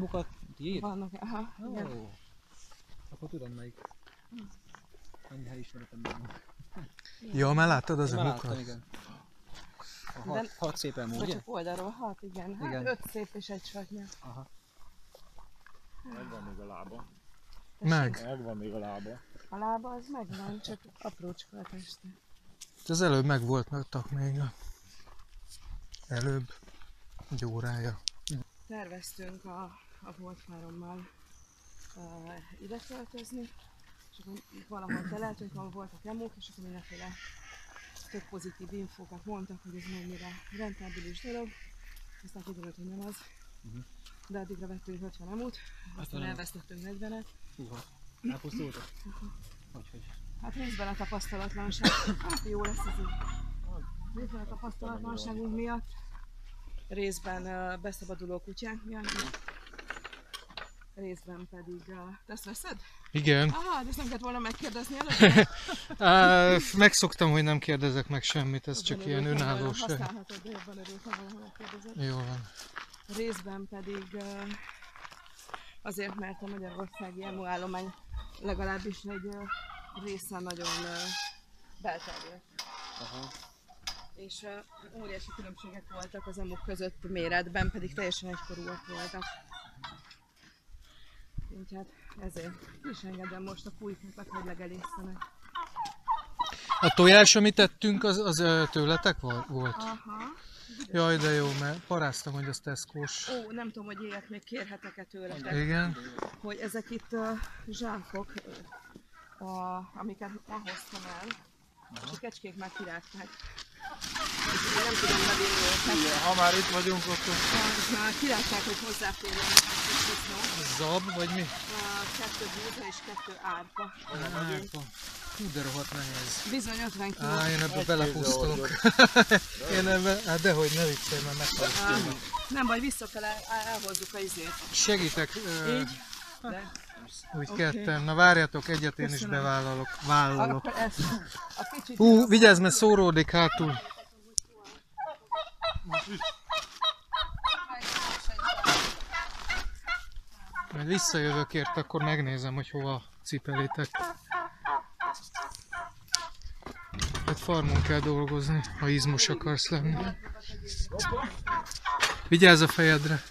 Ö, Emukat tiéd? Vannak, aha, Ó, igen. akkor tudom melyik. Annyi helyismeretem van. Ja, már láttad az emukat? láttam, igen. A hat, De- hat szép emu, Vagy ugye? csak oldalról hat, igen. Hát Igen. öt szép és egy satnya. Aha. Megvan még a lába. Meg. Megvan még a lába. A lába az megvan, csak aprócska a teste. Az előbb meg voltak még. a- Előbb. Egy órája. Terveztünk a, a Voltfárommal uh, ide költözni, és akkor valahol teleltünk, ahol voltak emók, és akkor mindenféle tök pozitív infókat mondtak, hogy ez mennyire rentábilis dolog. Aztán kiderült, hogy nem az. De addigra vettünk 50 emót, aztán elvesztettünk 40-et. Húha. Elpusztultak? Hogy, hogy? Hát részben a tapasztalatlanság. Hát jó lesz ez így. Részben a tapasztalatlanságunk miatt. Részben uh, beszabaduló kutyánk miatt. Részben pedig... Uh, te ezt veszed? Igen. Aha, de ezt nem kellett volna megkérdezni előtt. Á, megszoktam, hogy nem kérdezek meg semmit, ez csak ilyen önállóság. Használhatod, de jobban örültem, ha megkérdezed. Jó van. Részben pedig azért, mert a Magyarországi EMU állomány legalábbis egy része nagyon belterjedt. Aha. És óriási különbségek voltak az emuk között méretben, pedig teljesen egykorúak voltak. Úgyhogy hát ezért is engedem most a pulykákat, hogy legelészenek. A tojás, amit tettünk, az, az tőletek vo- volt? Aha. Jaj, de jó, mert paráztam, hogy az teszkós. Ó, nem tudom, hogy ilyet még kérhetek-e tőletek, Igen. hogy ezek itt uh, zsákok, uh, a, amiket ma hoztam el, és a kecskék már kirágták. És én nem tudom bevinni őket. Ha már itt vagyunk, akkor már kirágták, hogy hozzáférjenek. Zab, vagy mi? Kettő búza és kettő árpa. Árpa. Hú, de rohadt nehéz. Bizony 50 kg. Á, én ebbe belepusztulok. én ebbe, hát dehogy, ne viccelj, mert meghalok. Nem baj, visszafele el- elhozzuk a izét. Segítek, Így? De. úgy Oké. ketten. Na várjatok, egyet én is bevállalok. Vállalok. Ezt a. Hú, vigyázz, mert szóródik hátul. Majd visszajövök ért, akkor megnézem, hogy hova cipelitek. Hát farmon kell dolgozni, ha izmos akarsz lenni. Vigyázz a fejedre!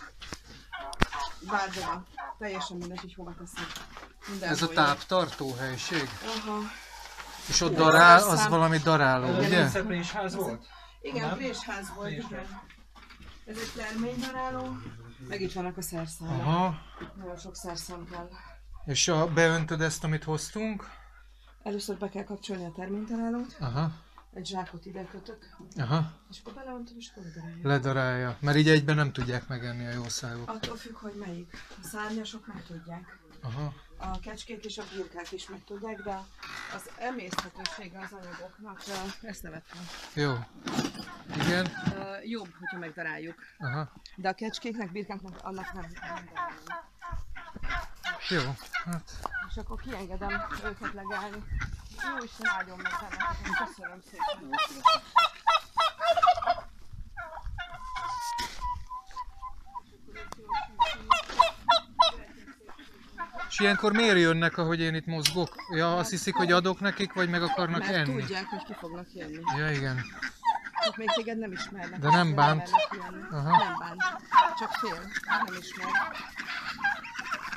Van. Teljesen mindegy, hogy hova teszem. Mindenhol Ez a táptartó helység. Aha. És ott darál, az valami daráló, ugye? Szeplésház volt? Igen, Nem? présház volt, igen. Ez egy terménydaráló. Meg itt vannak a szerszámok. Aha. Nagyon sok szerszám kell. És a, beöntöd ezt, amit hoztunk? Először be kell kapcsolni a terménydarálót. Aha. Egy zsákot ide kötök. Aha. És akkor beleöntöm, és akkor ledarálja. Ledarálja. Mert így egyben nem tudják megenni a jószágok. Attól függ, hogy melyik. A szárnyasok meg tudják. Aha. A kecskék és a birkák is meg tudják, de az emészthetősége az anyagoknak ezt nevet fel. Jó. Igen. Ö, Jobb, hogyha megdaráljuk. Aha. De a kecskéknek, birkáknak annak nem, nem. Jó. Hát. És akkor kiengedem őket legelni. Jó Isten áldjon meg benneteket. Köszönöm szépen. És ilyenkor miért jönnek, ahogy én itt mozgok? Ja, azt hiszik, hogy adok nekik, vagy meg akarnak Mert enni? tudják, hogy ki fognak jönni. Ja, igen. Hát még téged nem ismernek. De nem bánt. jönni. Aha. Nem bánt. Csak fél. Nem ismer.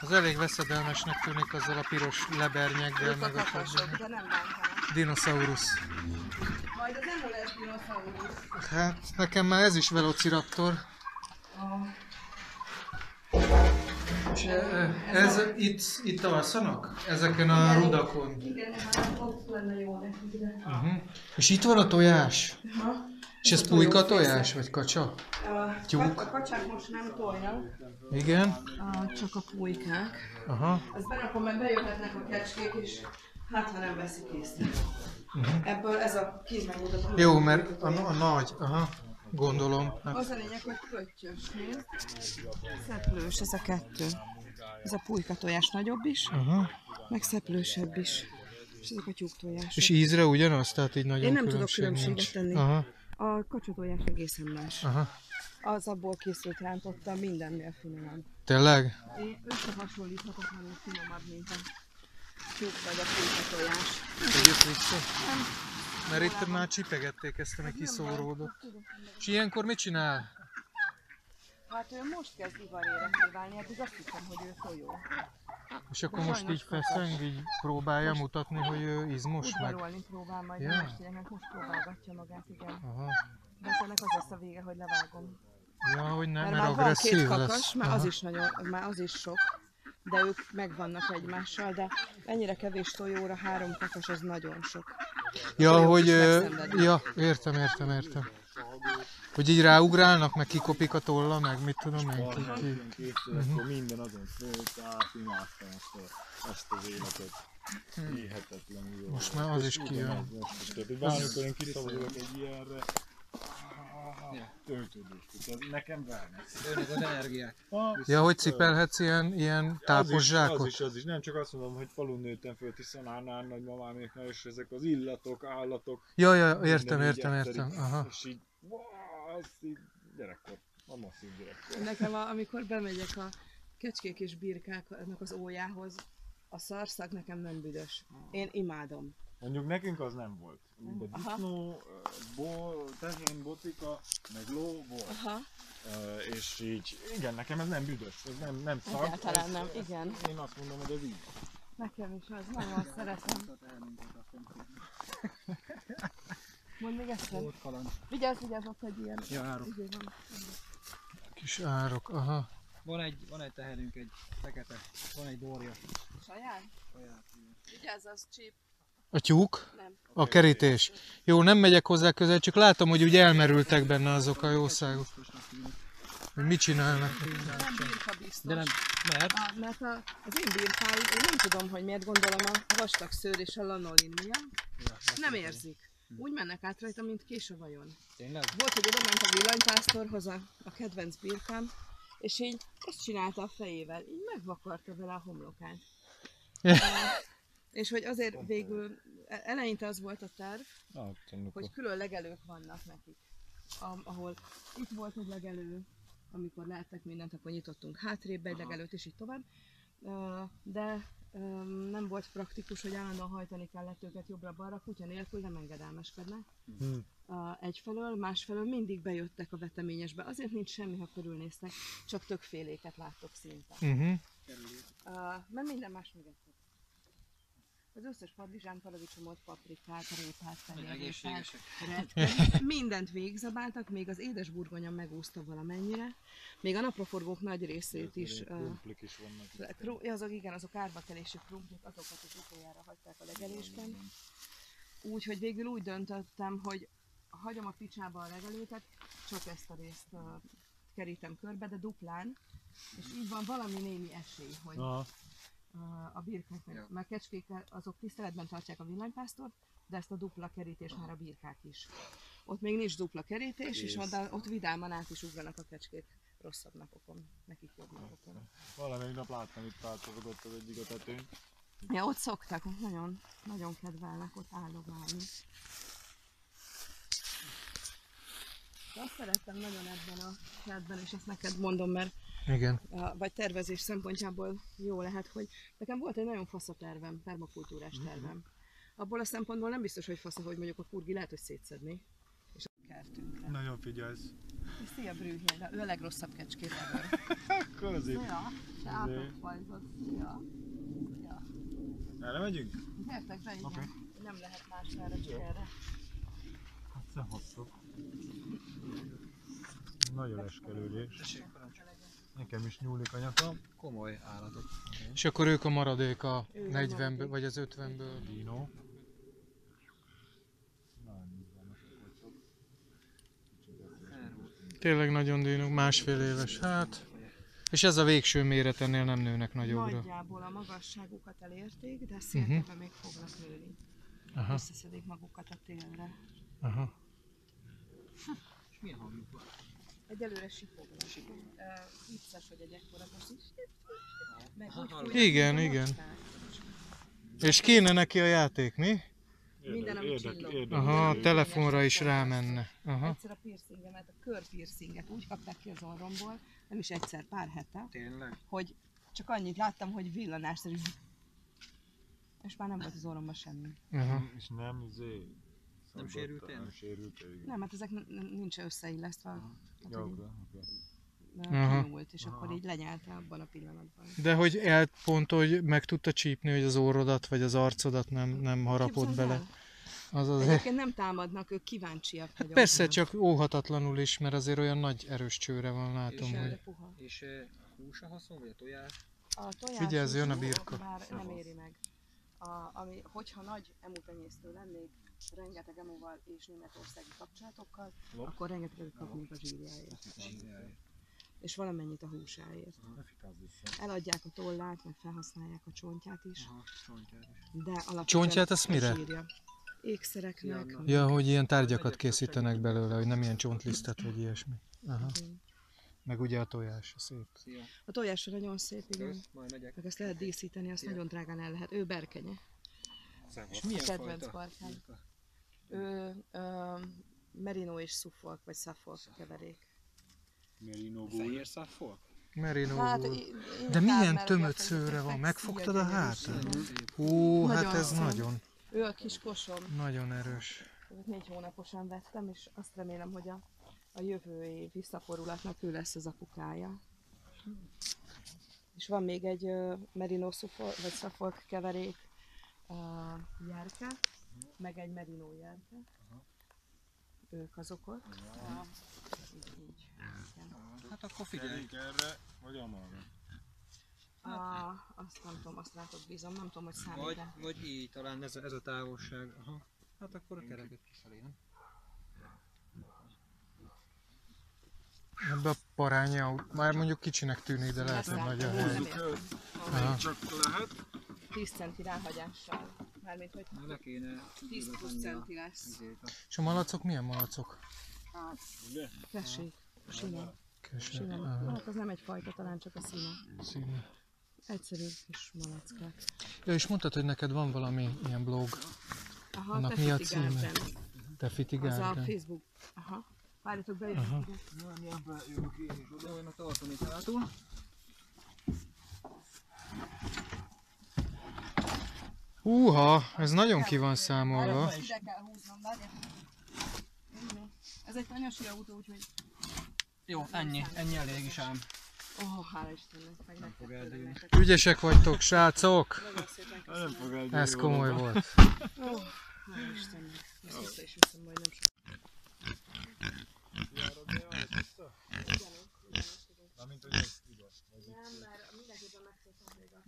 Az elég veszedelmesnek tűnik azzal a piros lebernyekkel, meg a kakasok, de nem bántanak. dinoszaurusz. Majd az nem lesz dinoszaurusz. Hát nekem már ez is velociraptor. És ez itt, itt alszanak? Ezeken a rudakon? Igen, hát ott lenne jó nekik. Uh-huh. És itt van a tojás? Ha? És ez pulyka tojás, vagy kacsa? A, Tyúk. a kacsák most nem tojnak, Igen. a, csak a pulykák. Aha. Ezt berakom, mert bejöhetnek a kecskék, és hát ha nem veszik észre. Ebből ez a kéz megmutatom. Jó, mert a, a nagy, aha, gondolom. Hát, Az a lényeg, hogy pöttyös. Szeplős ez a kettő. Ez a pulyka tojás nagyobb is, Aha. meg szeplősebb is. És ezek a tyúk tojások. És ízre ugyanaz? Tehát így nagyon Én nem tudok különbség különbséget nincs. tenni. Aha, A kacsatojás egészen más. aha. Az abból készült rántotta mindennél finomabb. Tényleg? Én összehasonlíthatatlanul finomabb, mint a tyúk vagy a pulyka tojás. Tegyük vissza. Mert itt már csipegették ezt, ami kiszóródott. És ilyenkor mit csinál? Hát ő most kezd ivarére válni, hát azt hiszem, hogy ő tojó. És akkor most így feszeng, így próbálja mutatni, hogy ő izmos meg. Udvarolni próbál majd, yeah. most ilyenek most próbálgatja magát, igen. Aha. De ennek az lesz a vége, hogy levágom. Ja, hogy nem, Mert mert már van két agresszív kakas, lesz. már Aha. az is nagyon, már az is sok. De ők megvannak egymással, de ennyire kevés tojóra három kakas az nagyon sok. Ja, hogy... Ja, értem, értem, értem. Hogy így ráugrálnak, meg kikopik a tolla, meg mit tudom én, ki, ki. kétszer, akkor minden azon főtt, át, imádtam ezt, a, ezt az életet. Hihetetlen jó. Most már az is kijön. Most bármikor én kiszabadulok egy ilyenre, töltődés. Tehát ez nekem wellness. Az energiák. Ah, Ja, hogy cipelhetsz ilyen, ilyen tápos az is, zsákot? az is, az is. Nem csak azt mondom, hogy falun nőttem föl, hiszen annál nagymamáméknál, és ezek az illatok, állatok. Ja, ja, értem, értem, értem. Aha. És így, wow, az így gyerekkor. A masszív gyerekkor. Nekem, a, amikor bemegyek a kecskék és birkáknak az ójához, a szarszag nekem nem büdös. Én imádom. Mondjuk nekünk az nem volt. De disznó, bo, tehén, botika, meg ló volt. Aha, Ö, és így, igen, nekem ez nem büdös, ez nem, nem szag. Egyáltalán nem, ez- igen. Én azt mondom, hogy ez így. nekem is az, nagyon szeretem. Mondd még. Volt kaland. Vigyázz, vigyázz, ott egy ilyen Ja, árok. van. Kis árok, aha. Van egy, van egy teherünk, egy fekete. Van egy dorja. Saját? Saját. Vigyázz, az csíp. A tyúk? Nem. A kerítés. Jó, nem megyek hozzá közel, csak látom, hogy úgy elmerültek benne azok a jószágok. Hogy mit csinálnak. Nem birka biztos. De nem, mert A, mert a, az én birkáim, én nem tudom, hogy miért gondolom a vastag szőr és a lanolin miatt, nem érzik. Úgy mennek át rajta, mint kés a vajon. Tényleg? Volt, hogy oda ment a villanypásztorhoz a, a kedvenc birkám, és így ezt csinálta a fejével, így megvakarta vele a homlokát. És hogy azért végül, e- eleinte az volt a terv, Na, hogy külön legelők vannak nekik. Ahol itt volt egy legelő, amikor lehettek mindent, akkor nyitottunk hátrébb egy legelőt, és így tovább. De nem volt praktikus, hogy állandóan hajtani kellett őket jobbra-balra, kutya nélkül nem engedelmeskednek. Hm. Uh, egyfelől, másfelől mindig bejöttek a veteményesbe. Azért nincs semmi, ha körülnéztek, csak többféléket láttok szinte. Uh-huh. Uh, mert minden más egyszer. Az összes padlizsán, paradicsomot, paprikát, répát, retket, mindent végzabáltak, még az édes burgonya megúszta valamennyire, még a napraforgók nagy részét is. Krumplik is vannak. Kru- azok igen, azok árvakelésű krumplik, azokat is utoljára hagyták a legelésben. Úgyhogy végül úgy döntöttem, hogy hagyom a picsába a legelőket, csak ezt a részt uh, kerítem körbe, de duplán, és így van valami némi esély, hogy Aha. A birkák, Ja. meg kecskék, azok tiszteletben tartják a villanypásztort, de ezt a dupla kerítés már a birkák is. Ott még nincs dupla kerítés, és Kész. ott, vidáman át is ugranak a kecskék rosszabb napokon, nekik jobb napokon. Valamelyik nap láttam itt pártozogott az egyik a tetőn. Ja, ott szoktak, nagyon, nagyon kedvelnek ott állogálni. Azt szerettem nagyon ebben a kertben, és ezt neked mondom, mert Igen. a, vagy tervezés szempontjából jó lehet, hogy nekem volt egy nagyon fasz a tervem, permakultúrás tervem. Abból a szempontból nem biztos, hogy fasz, hogy mondjuk a kurgi lehet, hogy szétszedni. És a kertünkre. Nagyon figyelsz. És szia Brühjén, de ő a legrosszabb kecskét ever. Akkor azért. Szia, te átok fajzott. Szia. Szia. Erre megyünk? Gyertek be, igen. Oké. Nem lehet más erre, csak erre. Hát hosszú. Nagyon leskelődés. Tessék, parancsolj. Nekem is nyúlik a nyakam. Komoly állatok. És akkor ők a maradék a Ők a 40-ből, maradék. vagy az 50-ből. Dino. Tényleg nagyon dínok, másfél éves. Hát. És ez a végső méret ennél nem nőnek nagyobbra. Nagyjából a magasságukat elérték, de szélkebe még fognak nőni. Aha, Összeszedik magukat a télre. aha. És milyen hangjuk van? Egyelőre sipognak. Uh, vicces, hogy egy ekkora most is. Meg úgy Igen, igen. És kéne neki a játék, mi? Minden, ami Érdek- csillog. érdek- Aha, a telefonra is rámenne. Aha. Egyszer a piercingemet, a kör piercinget úgy kapták ki az orromból, nem is egyszer, pár hete, Tényleg? hogy csak annyit láttam, hogy villanásszerű és már nem volt az orromban semmi. Aha. És nem, izé... Nem sérültél? Nem sérültél, igen. Nem, hát ezek nincs összeillesztve. Hát, Jó, hogy oké. Aha. kinyúlt, és akkor így lenyelte abban a pillanatban. De hogy el pont, hogy meg tudta csípni, hogy az orrodat vagy az arcodat nem, nem harapott Képzeld bele. el? Az azért. Egyébként nem támadnak, ők kíváncsiak vagyok. Persze, csak óhatatlanul is, mert azért olyan nagy erős csőre van, látom, És, hogy... Puha. És eh, hús a haszon, vagy a tojás? A tojás Vigyázz, jön a birka. Bár nem éri meg. A, ami, hogyha nagy emutenyésztő lennék, rengeteg emuval és németországi kapcsolatokkal, Lop. akkor rengeteget kapnék a zsírjáért. És valamennyit a húsáért. Vissza. Eladják a tollát, meg felhasználják a csontját is, de alapvetően Csontját azt a mire? zsírja. Ékszereknek. Ja, hogy ilyen tárgyakat készítenek belőle, hogy nem ilyen csontlisztet vagy ilyesmi. Aha. Igen. Meg ugye a tojás, szép. Szia. A tojásra nagyon szép, igen. Kösz, majd megyek. Meg ezt lehet díszíteni, azt Szia. nagyon drágán el lehet. Ő berkenye. És milyen Kedvenc fajta? barkány. birka? Ő ö, merino és suffolk, vagy suffolk keverék. Merino Fehér szaffolk? Merino Hát, De milyen tömött a szőre van, megfogtad a hátad? Hú, hát ez nagyon, Ő a kis kosom. nagyon erős. Négy hónaposan vettem, és azt remélem, hogy a, a jövő év visszaforulatnak ő lesz az apukája. És van még egy uh, merino Suffolk, vagy Suffolk keverék uh, jerke, meg egy merino jerke. Ők azok ott. Uh, így, így. Igen. Hát akkor figyelj. Figyeljünk erre, vagy amarra. Uh, azt nem tudom, azt rátok bízom, nem tudom, hogy számít Vagy, vagy így, talán ez a, ez a távolság. Aha. Hát akkor a kereket kifelé, nem? Ebbe a parányi autó, már mondjuk kicsinek tűnik, de lehet, hogy nagy a nem hely. Csak lehet. 10 centi ráhagyással. Mármint, hogy Na, le kéne 10 plusz centi lesz. És a malacok milyen malacok? Ugye? Tessék, sima. Aha, Hát az nem egy fajta, talán csak a színe. színe. Egyszerű kis malackák. Ja, és mondtad, hogy neked van valami ilyen blog, Aha, Annak mi a címe? Te Fiti Az a. Facebook. Aha. Várjatok be, Aha. ide. Jó, én a tartom itt hátul. Húha, ez nagyon ki van számolva. Ide kell húznom. Ez egy anyasi autó, úgyhogy... Jó, ennyi, ennyi elég is ám. Ó, oh, hála Istennek, meg nektek fog eldőlni. Ügyesek vagytok, srácok! Nem fog eldőlni Ez komoly volt. Ó, hála Istennek. Ezt vissza is viszem majd nem sok. Na, mint hogy ez igaz. Ez így. Nem, mert mindenképpen megszoktam még a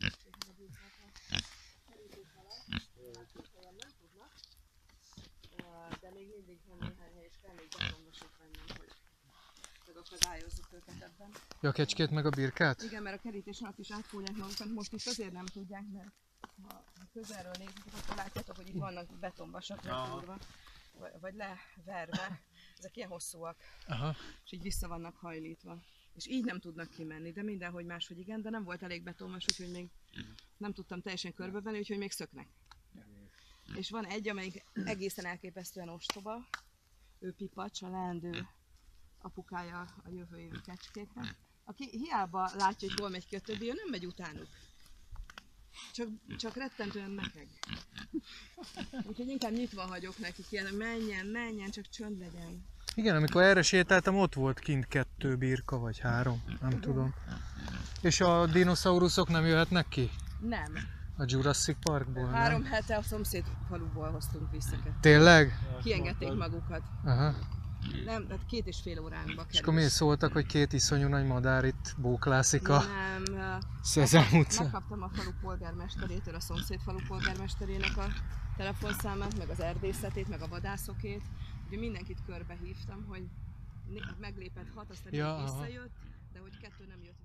De még mindig van néhány hely, és kell még betonvasok vennem, hogy megakadályozzuk őket ebben. Ja, a kecskét meg a birkát? Igen, mert a kerítés alatt is átfúrják magukat, most itt azért nem tudják, mert ha közelről nézitek, akkor látjátok, hogy itt vannak betonvasak lefúrva, vagy, vagy leverve. Ezek ilyen hosszúak Aha. és így vissza vannak hajlítva. És így nem tudnak kimenni, de mindenhogy máshogy igen, de nem volt elég betonvas, úgyhogy még nem tudtam teljesen körbevenni, úgyhogy még szöknek. És van egy, amelyik egészen elképesztően ostoba, ő Pipacs, a leendő apukája a jövő évi kecskéknek, aki hiába látja, hogy hol megy ki a többi, ő nem megy utánuk. Csak, csak rettentően mekeg. Úgyhogy inkább nyitva hagyok nekik ilyen, menjen, menjen, csak csönd legyen. Igen, amikor erre sétáltam, ott volt kint kettő birka, vagy három, nem tudom. És a dinoszauruszok nem jöhetnek ki? Nem. A Jurassic Parkból, Három nem? hete a szomszéd faluból hoztunk vissza. Tényleg? Kiengedték magukat. Aha. Nem, tehát két és fél óránkba És került. akkor miért szóltak, hogy két iszonyú nagy madár itt bóklászik a Nem, Szezám utcán? megkaptam a falu polgármesterétől, a szomszéd falu polgármesterének a telefonszámát, meg az erdészetét, meg a vadászokét. Ugye mindenkit körbehívtam, hogy né- meglépett hat, aztán Ja, visszajött, de hogy kettő nem jött.